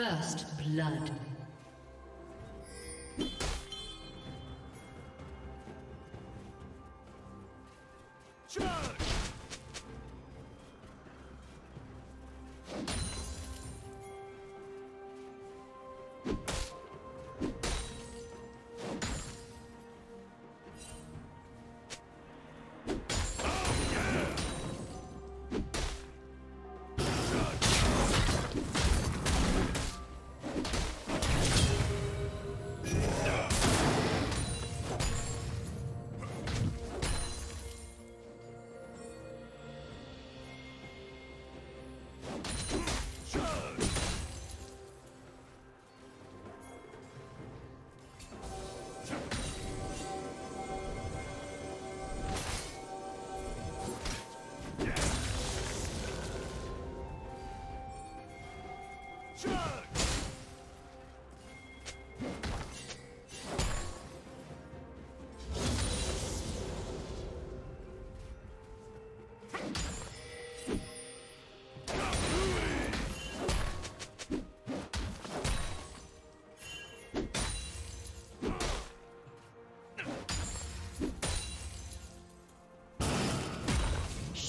First blood.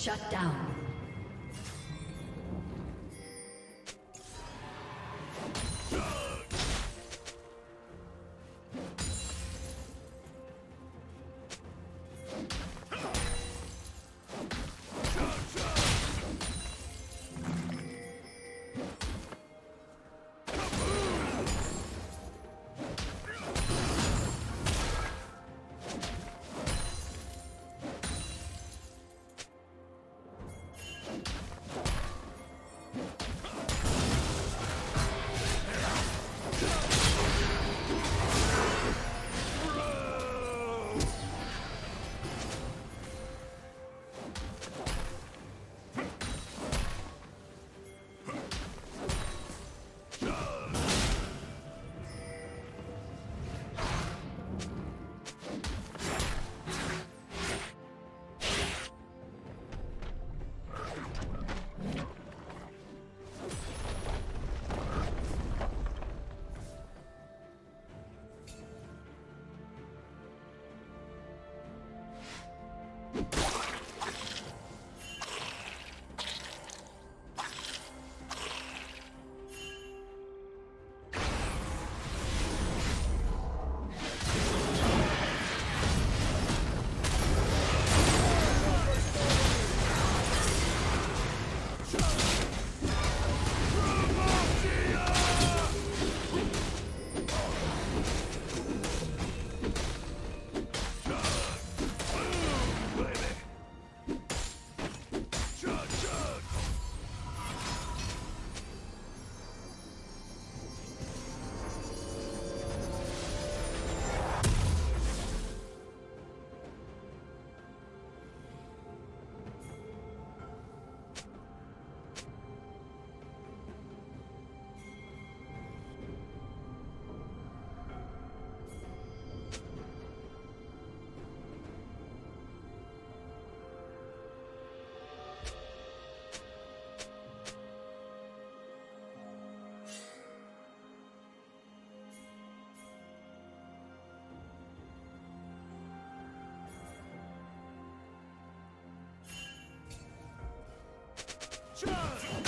Shut down. You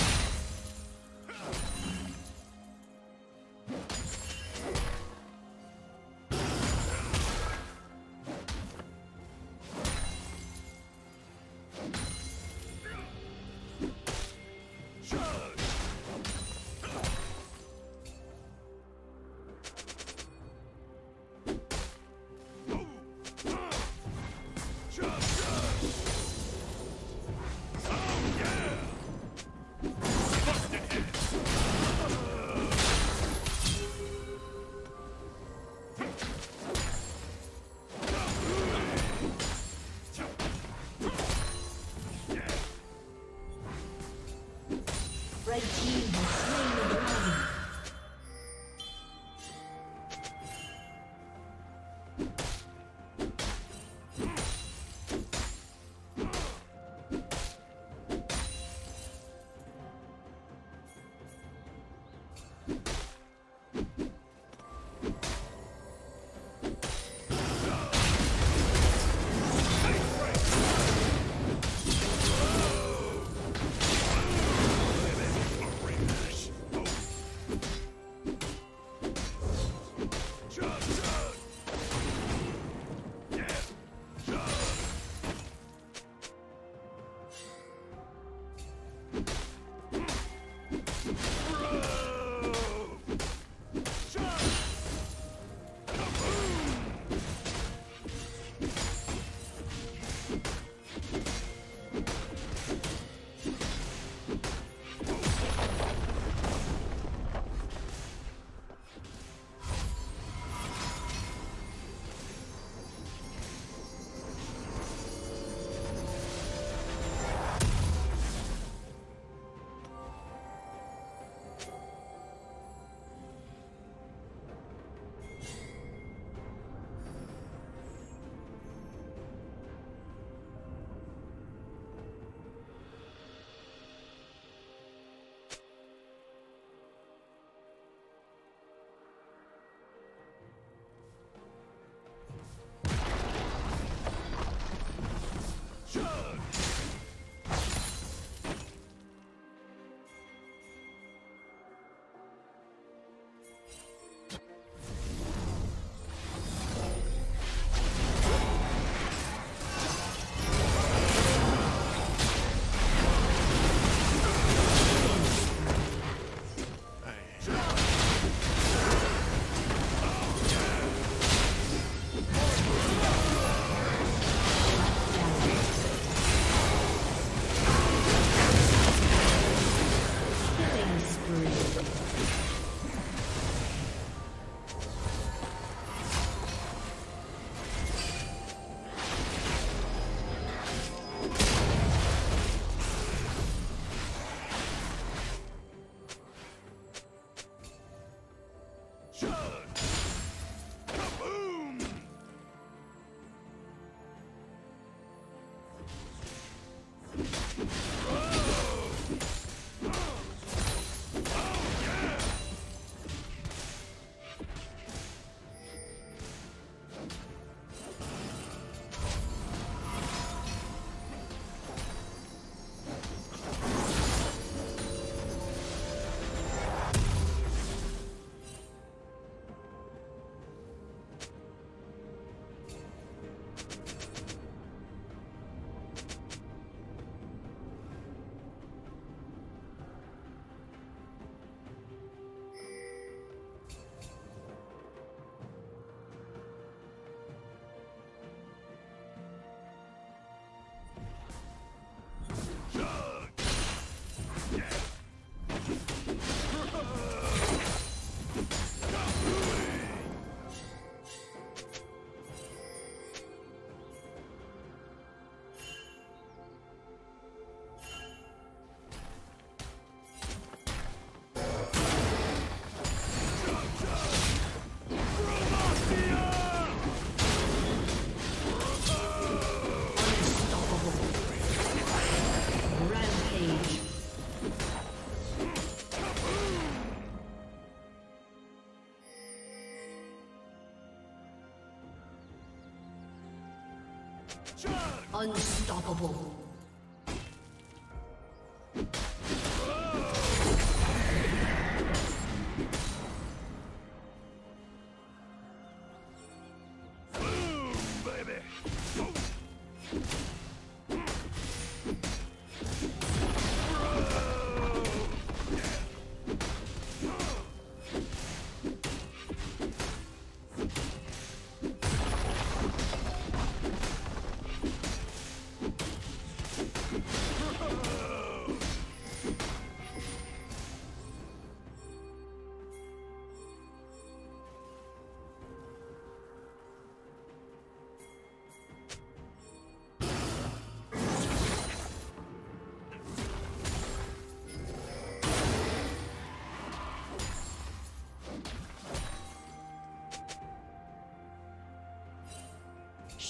Unstoppable.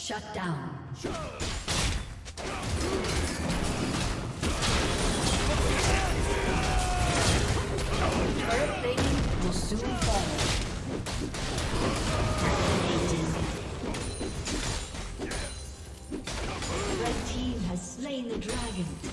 Shut down. Turret will soon fall. Red team has slain the dragon.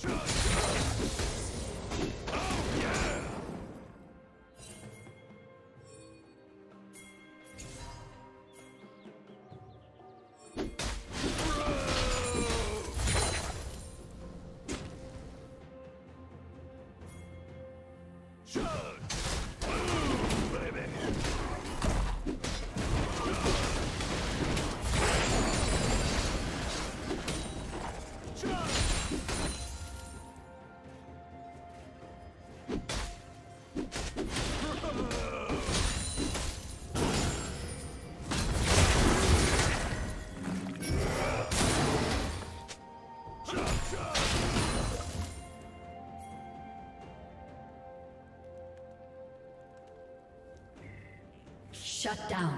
Trust. Shut down.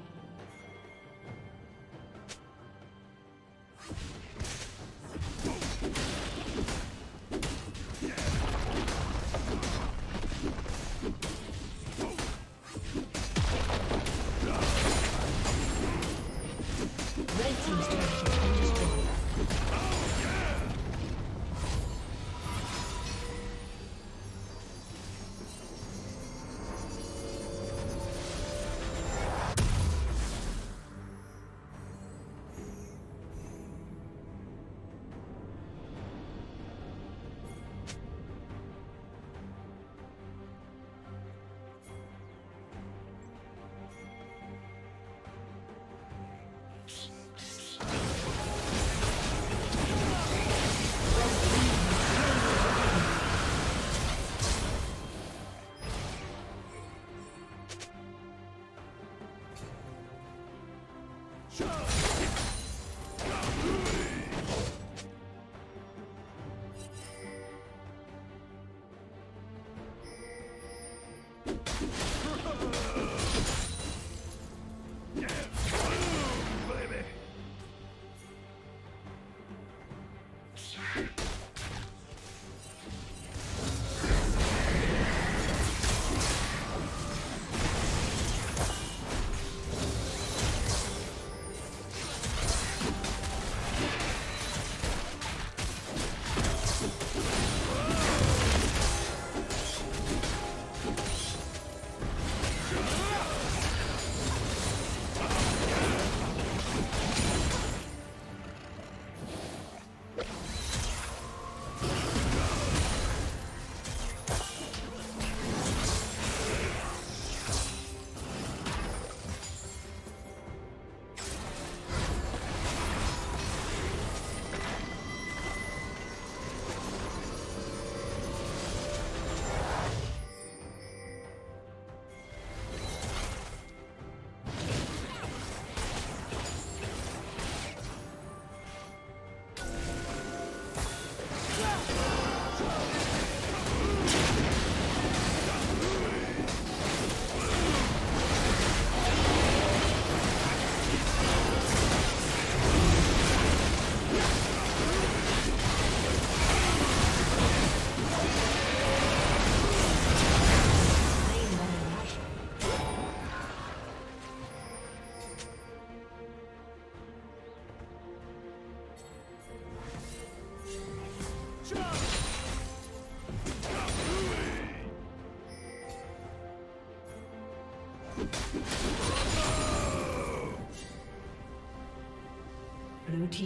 Slain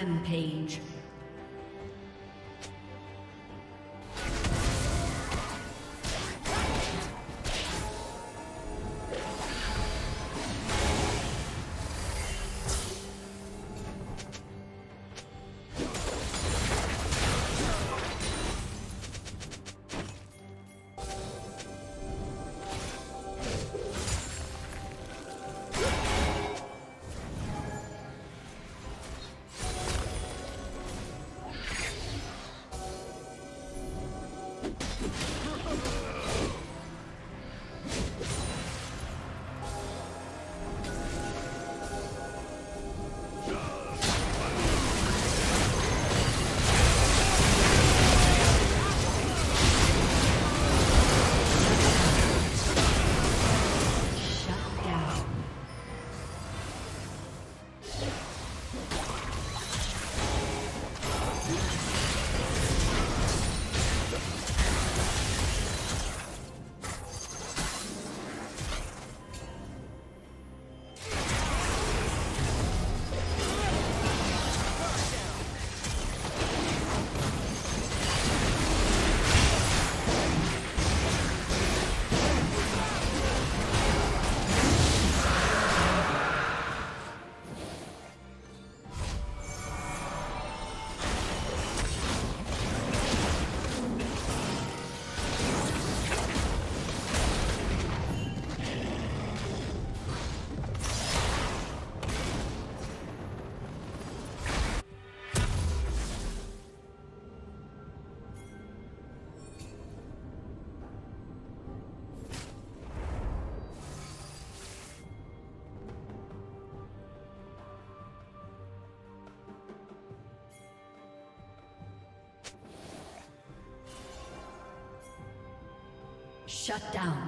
Rampage. Shut down.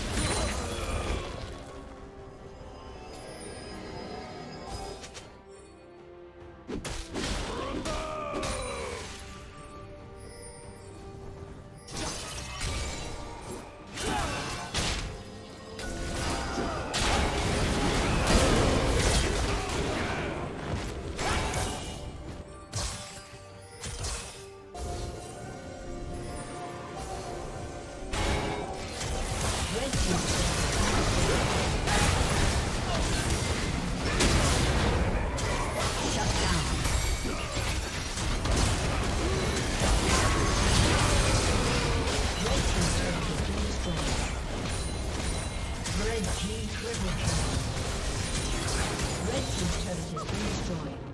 Destroyed.